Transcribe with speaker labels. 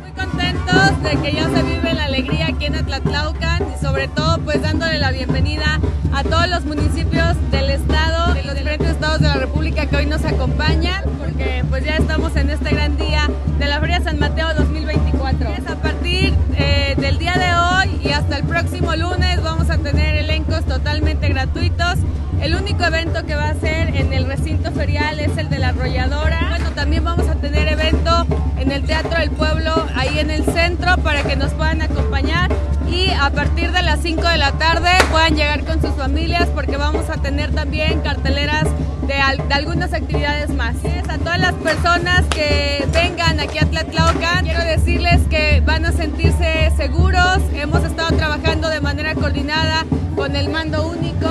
Speaker 1: Muy contentos de que ya se vive la alegría aquí en Atlatlaucan y sobre todo pues dándole la bienvenida a todos los municipios del estado, de los diferentes estados de la República que hoy nos acompañan, porque pues ya estamos en este gran día de la Feria San Mateo 2024. Es a partir eh, del día de hoy y hasta el próximo lunes vamos a tener elencos totalmente gratuitos. El único evento que va a ser en el recinto ferial es el de la arrolladora. Bueno, también vamos en el Teatro del Pueblo, ahí en el centro, para que nos puedan acompañar y a partir de las 5 de la tarde puedan llegar con sus familias porque vamos a tener también carteleras de, algunas actividades más. A todas las personas que vengan aquí a Tlatlaucan, quiero decirles que van a sentirse seguros. Hemos estado trabajando de manera coordinada con el mando único,